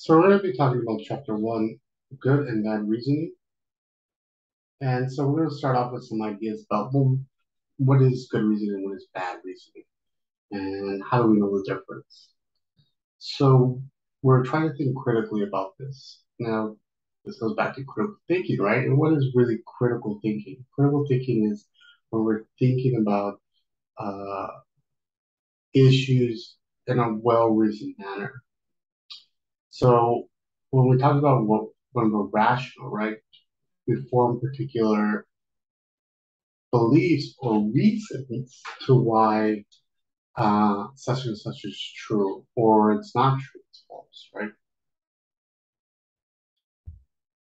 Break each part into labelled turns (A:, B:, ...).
A: So we're going to be talking about chapter one, good and bad reasoning. And so we're going to start off with some ideas about well, what is good reasoning and what is bad reasoning, and how do we know the difference. So we're trying to think critically about this. Now, this goes back to critical thinking, right? And what is really critical thinking? Critical thinking is when we're thinking about uh, issues in a well-reasoned manner. So when we talk about what when we're rational, right, we form particular beliefs or reasons to why uh, such and such is true, or it's not true, it's false, right?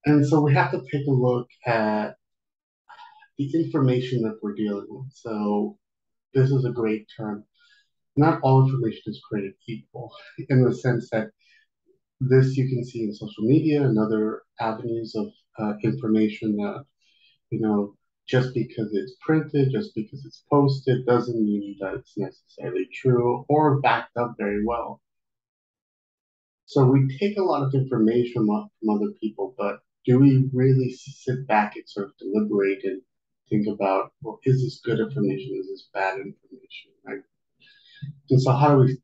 A: And so we have to take a look at the information that we're dealing with. So this is a great term. Not all information is created equal in the sense that this you can see in social media and other avenues of uh, information that, you know, just because it's printed, just because it's posted, doesn't mean that it's necessarily true or backed up very well. So we take a lot of information from, from other people, but do we really sit back and sort of deliberate and think about, well, is this good information? Is this bad information? Right? And so how do we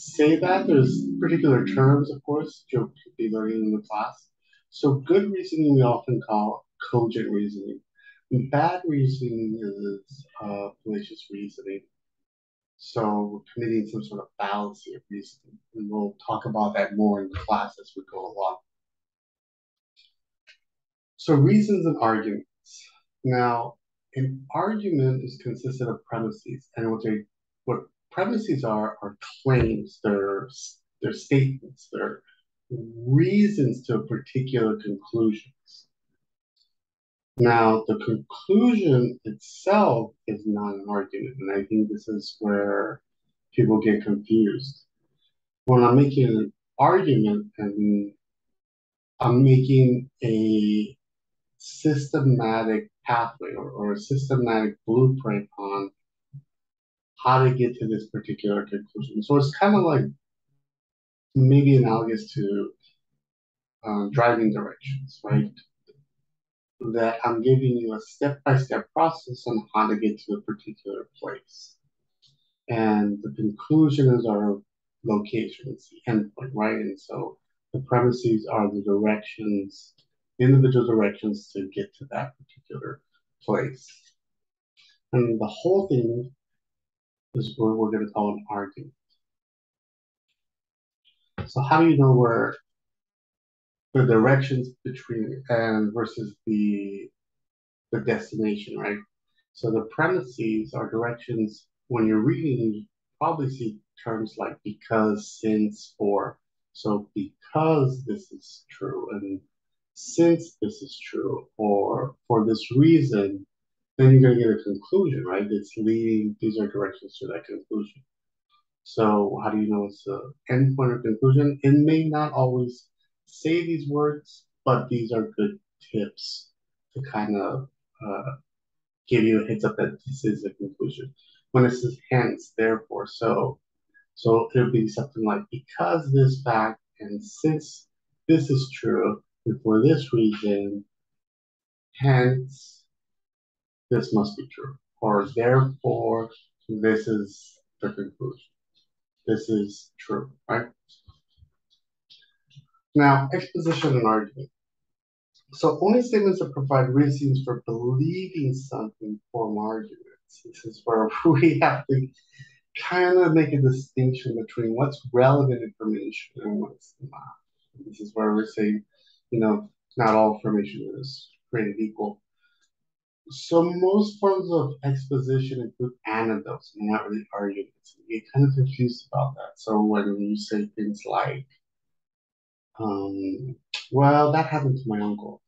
A: say that. There's particular terms, of course, you'll be learning in the class. So good reasoning we often call cogent reasoning. Bad reasoning is uh, fallacious reasoning. So we're committing some sort of fallacy of reasoning. And we'll talk about that more in class as we go along. So reasons and arguments. Now, an argument is consisted of premises, and they what premises are are claims, they're, they're statements, they're reasons to particular conclusions. Now, the conclusion itself is not an argument, and I think this is where people get confused. When I'm making an argument and I'm making a systematic pathway or, or a systematic blueprint on how to get to this particular conclusion. So it's kind of like maybe analogous to uh, driving directions, right? That I'm giving you a step by step process on how to get to a particular place. And the conclusion is our location, it's the endpoint, right? And so the premises are the directions, individual directions to get to that particular place. And the whole thing is what we're going to call an argument. So how do you know where the directions between and versus the the destination, right? So the premises are directions when you're reading, you probably see terms like because, since, for. So because this is true and since this is true, or for this reason, then you're going to get a conclusion, right? It's leading, these are directions to that conclusion. So how do you know it's the end point or conclusion? It may not always say these words, but these are good tips to kind of uh, give you a heads up that this is the conclusion. When it says hence, therefore, so, so it'll be something like because this fact and since this is true, and for this reason, hence this must be true, or therefore this is the conclusion. This is true, right? Now, exposition and argument. So only statements that provide reasons for believing something form arguments. This is where we have to kind of make a distinction between what's relevant information and what's not. This is where we're saying, you know, not all information is created equal. So most forms of exposition include anecdotes, not really arguments. You get kind of confused about that. So when you say things like, um, well, that happened to my uncle,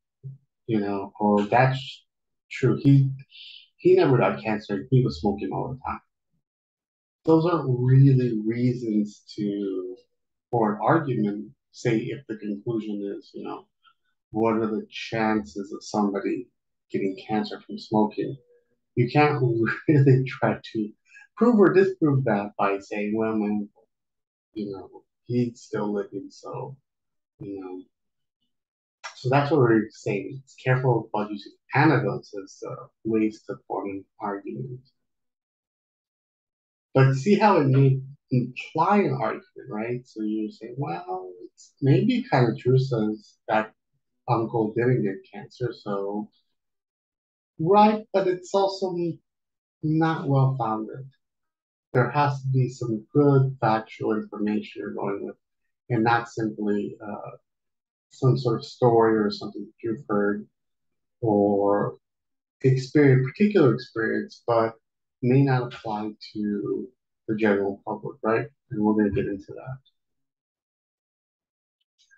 A: you know, or that's true. He he never got cancer. He was smoking all the time. Those aren't really reasons to for an argument. Say if the conclusion is, you know, what are the chances of somebody getting cancer from smoking, you can't really try to prove or disprove that by saying, well, my you know, he's still living, so You know, so that's what we're saying. It's careful about using anecdotes as uh, ways to form an argument. But see how it may imply an argument, right? So you say, well, it's maybe kind of true since that uncle didn't get cancer, so right, but it's also not well founded. There has to be some good factual information you're going with, and not simply uh, some sort of story or something that you've heard or experience, particular experience, but may not apply to the general public, right? And we're going to get into that.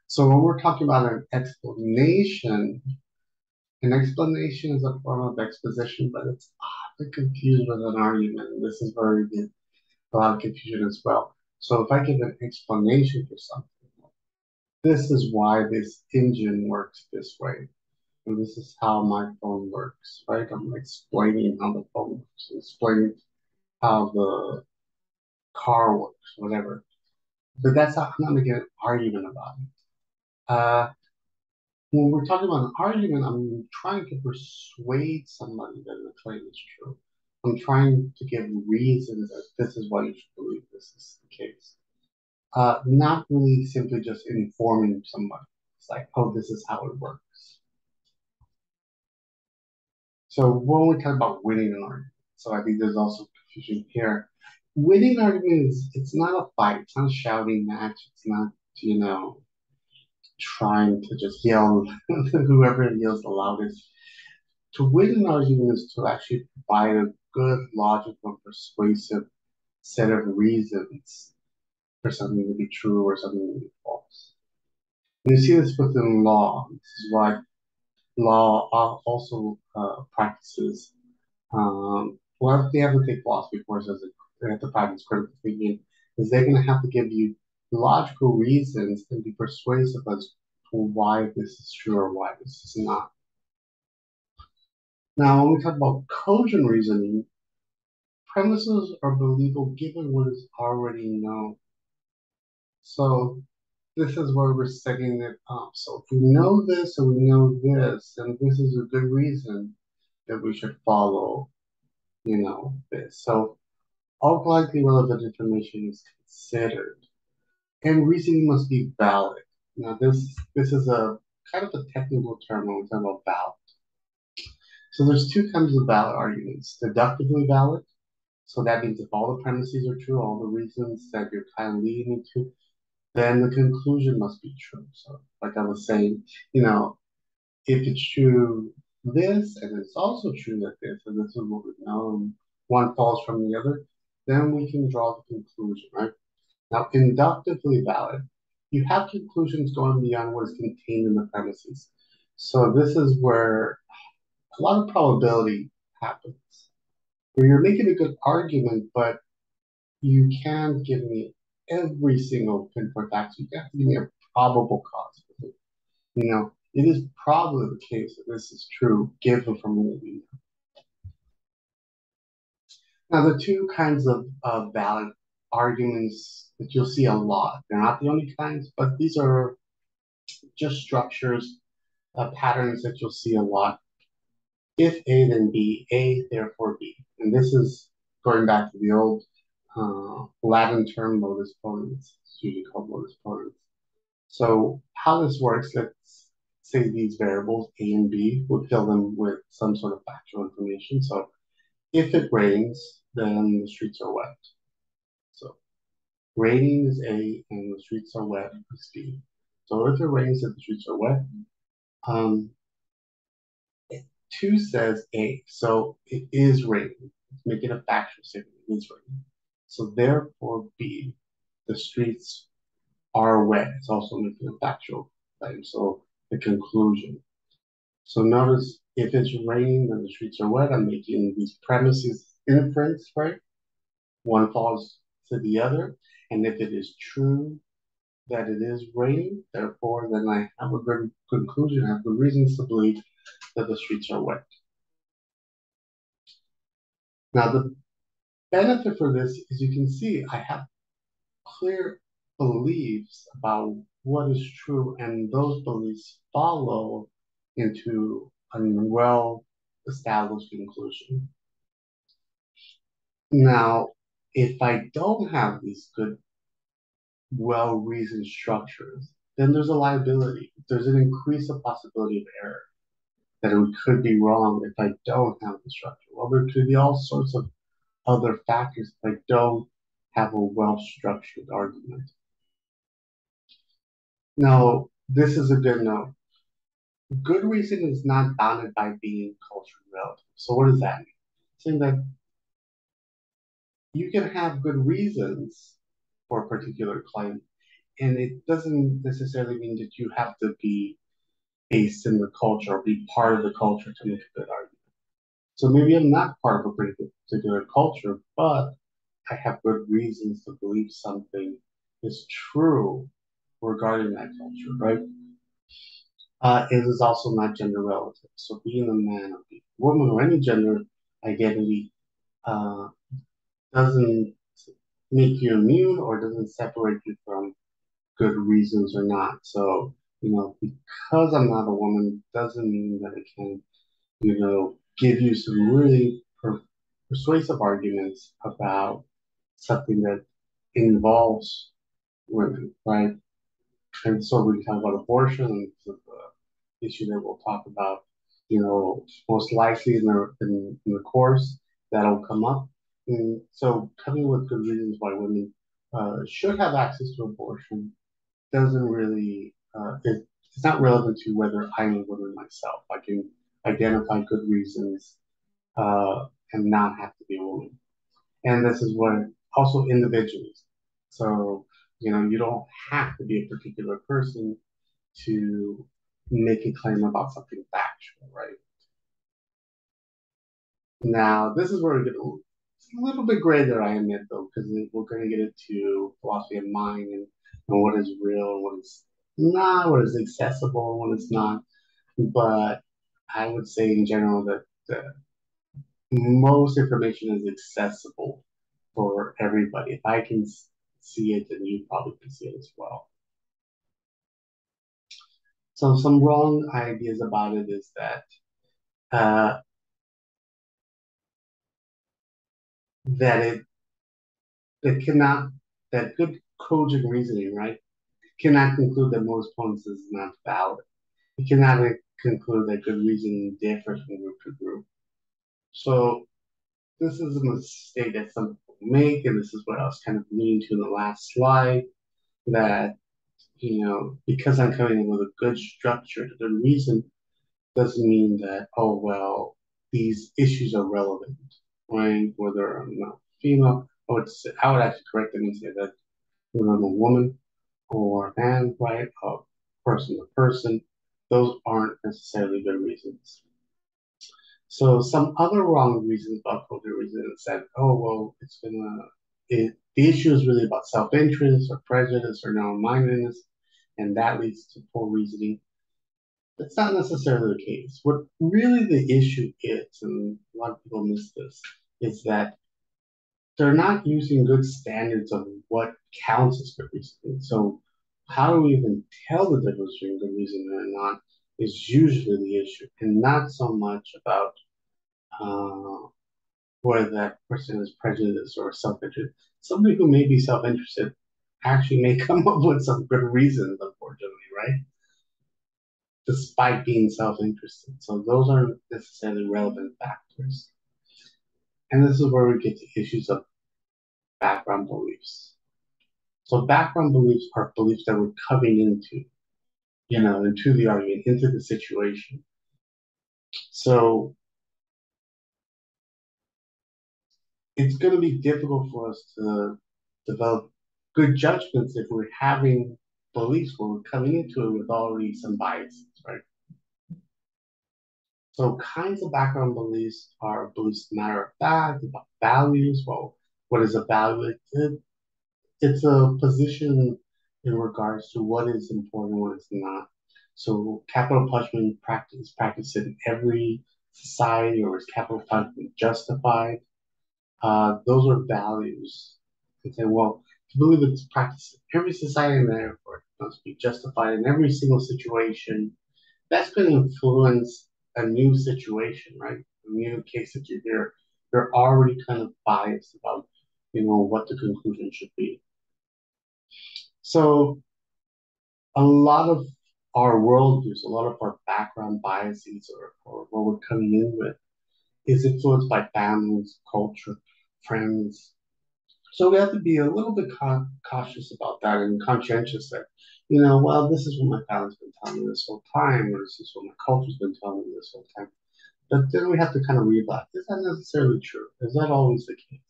A: So when we're talking about an explanation, an explanation is a form of exposition, but it's often confused with an argument. And this is where we get a lot of confusion as well. So if I give an explanation for something, this is why this engine works this way. And this is how my phone works, right? I'm explaining how the phone works, explaining how the car works, whatever. But that's not, I'm not making an argument about it. Uh, when we're talking about an argument, I'm trying to persuade somebody that the claim is true. I'm trying to give reasons that this is why you should believe this is the case. Uh, not really simply just informing somebody. It's like, oh, this is how it works. So when we talk about winning an argument, so I think there's also confusion here. Winning an argument is it's not a fight, it's not a shouting match, it's not, you know, trying to just yell whoever yells the loudest. To win an argument is to actually provide a good, logical, and persuasive set of reasons for something to be true or something to be false. And you see this within law. This is why law also uh, practices. Um, well, they have to take philosophy courses. They have to practice critical thinking. Is they're going to have to give you logical reasons and be persuasive as to why this is true or why this is not. Now, when we talk about cogent reasoning, premises are believable given what is already known. So this is where we're setting it up. So if we know this and we know this, and this is a good reason that we should follow, you know, this. So all likely relevant information is considered and reasoning must be valid. Now, this this is a kind of a technical term when we talk about valid. So there's two kinds of valid arguments: deductively valid. So that means if all the premises are true, all the reasons that you're kind of leading to, then the conclusion must be true. So, like I was saying, you know, if it's true this, and it's also true that this, and this is what we know, and one falls from the other, then we can draw the conclusion, right? Now, inductively valid, you have conclusions going beyond what is contained in the premises. So this is where a lot of probability happens. Where you're making a good argument, but you can't give me every single pinpoint fact. You have to give me a probable cause. You know, it is probably the case that this is true given from know. Now, the two kinds of valid arguments that you'll see a lot. They're not the only kinds, but these are just structures, uh, patterns that you'll see a lot. If A, then B, A, therefore B. And this is going back to the old uh, Latin term modus ponens. Usually called modus ponens. So how this works, let's say these variables, A and B, we'll fill them with some sort of factual information. So if it rains, then the streets are wet. Raining is A and the streets are wet is B. So if it rains and the streets are wet, um, two says A, so it is raining. Let's make it a factual statement. It is raining. So therefore B, the streets are wet. It's also making a factual claim. So the conclusion. So notice if it's raining and the streets are wet, I'm making these premises inference, right? One falls to the other. And if it is true that it is raining, therefore, then I have a good conclusion, I have good reasons to believe that the streets are wet. Now, the benefit for this is you can see I have clear beliefs about what is true, and those beliefs follow into a well established conclusion. Now, if I don't have these good, well reasoned structures, then there's a liability. There's an increase of possibility of error that it could be wrong if I don't have the structure. Well, there could be all sorts of other factors if I don't have a well structured argument. Now, this is a good note. Good reason is not bounded by being culturally relative. So, what does that mean? Saying that you can have good reasons for a particular claim, and it doesn't necessarily mean that you have to be based in the culture or be part of the culture to make a good argument. So maybe I'm not part of a particular culture, but I have good reasons to believe something is true regarding that culture, right? Uh, it is also not gender relative. So being a man or being a woman or any gender identity uh, doesn't make you immune or doesn't separate you from good reasons or not. So, you know, because I'm not a woman doesn't mean that I can, you know, give you some really per- persuasive arguments about something that involves women, right? And so we talk about abortion, the issue that we'll talk about, you know, most likely in the, in, in the course that'll come up. So coming with good reasons why women uh, should have access to abortion doesn't really, uh, it, it's not relevant to whether I'm a woman myself. I can identify good reasons uh, and not have to be a woman. And this is what also individuals. So, you know, you don't have to be a particular person to make a claim about something factual, right? Now, this is where we get a little bit gray there, I admit, though, because we're going to get into philosophy of mind and, and what is real, what is not, what is accessible, and what is not. But I would say in general that, that most information is accessible for everybody. If I can see it, then you probably can see it as well. So some wrong ideas about it is that uh, that it that cannot that good cogent reasoning, right, cannot conclude that most points is not valid. It cannot conclude that good reasoning differs from group to group. So this is a mistake that some people make, and this is what I was kind of leaning to in the last slide, that you know, because I'm coming in with a good structure, to the reason doesn't mean that, oh well, these issues are relevant, right? Whether I'm not female, I would say, I would actually correct them and say that whether I'm a woman or a man, right? A person to person, those aren't necessarily good reasons. So some other wrong reasons about cultural reasons said, oh well, it's gonna it, the issue is really about self-interest or prejudice or narrow-mindedness, and that leads to poor reasoning. That's not necessarily the case. What really the issue is, and a lot of people miss this, is that they're not using good standards of what counts as good reasoning. So how do we even tell the difference between good reasoning and not is usually the issue, and not so much about uh, whether that person is prejudiced or self-interested. Somebody who may be self-interested actually may come up with some good reasons, unfortunately, right? Despite being self-interested. So those aren't necessarily relevant factors. And this is where we get to issues of background beliefs. So background beliefs are beliefs that we're coming into you know, into the argument, into the situation. So it's going to be difficult for us to develop good judgments if we're having beliefs where we're coming into it with already some biases? So kinds of background beliefs are beliefs matter of fact, about values. Well, what is a value? It, it's a position in regards to what is important, what is not. So capital punishment practice is practiced in every society, or is capital punishment justified? Uh, those are values. And say, well, to believe it's practiced in every society and therefore it must be justified in every single situation, that's going to influence a new situation, right? A new case that you hear, you're already kind of biased about, you know, what the conclusion should be. So a lot of our worldviews, a lot of our background biases or, or what we're coming in with is influenced by families, culture, friends. So we have to be a little bit cautious about that and conscientious that, you know, well, this is what my family's been telling me this whole time, or this is what my culture's been telling me this whole time. But then we have to kind of that. Is that necessarily true? Is that always the case?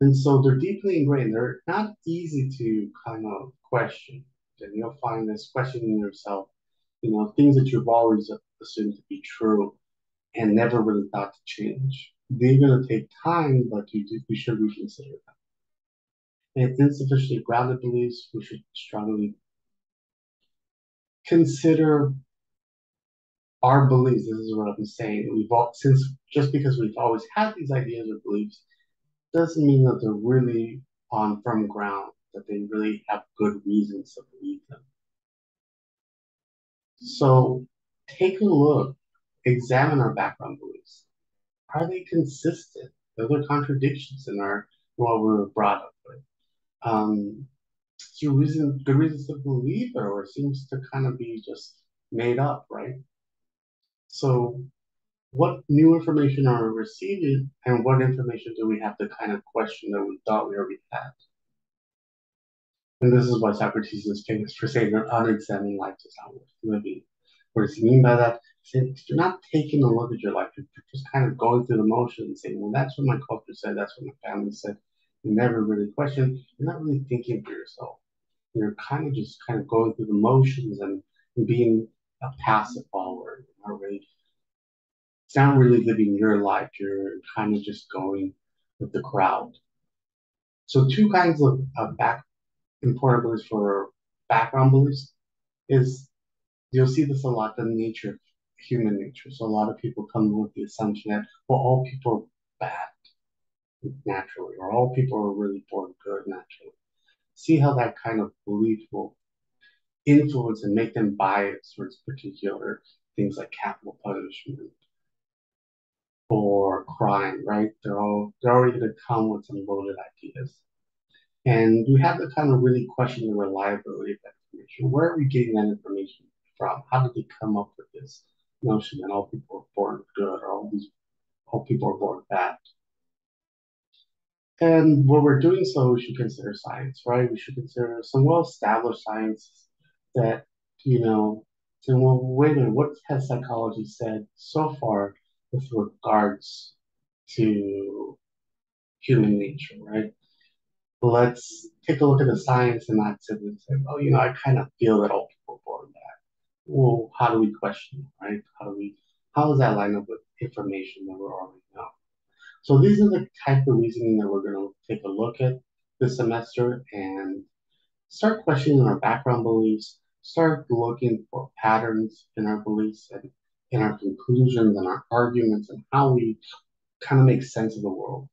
A: And so they're deeply ingrained. They're not easy to kind of question. And you'll find this questioning yourself, you know, things that you've always assumed to be true and never really thought to change. They're going to take time, but you, do, you should reconsider them. And insufficiently grounded beliefs, we should strongly consider our beliefs. This is what I'm saying. We've all, since just because we've always had these ideas or beliefs, doesn't mean that they're really on firm ground, that they really have good reasons to believe them. So take a look, examine our background beliefs. Are they consistent? Are there contradictions in our what we were brought up? Um, there reason, good reasons to believe it, or it seems to kind of be just made up, right? So what new information are we receiving and what information do we have to kind of question that we thought we already had? And this is why Socrates is famous for saying that unexamined life is not worth living. What does he mean by that? If you're not taking a look at your life, you're just kind of going through the motions saying, well, that's what my culture said, that's what my family said. You never really question, you're not really thinking for yourself. You're kind of just kind of going through the motions and being a passive follower, You're not really it's not really living your life. You're kind of just going with the crowd. So two kinds of, of back important beliefs for background beliefs is you'll see this a lot the nature human nature. So a lot of people come with the assumption that well all people are bad naturally, or all people are really born good naturally. See how that kind of belief will influence and make them biased towards particular things like capital punishment or crime, right? They're all they're already to come with some loaded ideas, and we have to kind of really question the reliability of that information. Where are we getting that information from? How did they come up with this notion that all people are born good or all these all people are born bad? And when we're doing so, we should consider science, right? We should consider some well-established science that you know. So, well, wait a minute, what has psychology said so far with regards to human nature, right? Let's take a look at the science and not simply say, oh, you know, I kind of feel that all people are born that. Well, how do we question right? How do we, how does that line up with information that we're already know? So these are the type of reasoning that we're going to take a look at this semester and start questioning our background beliefs, start looking for patterns in our beliefs and in our conclusions and our arguments and how we kind of make sense of the world.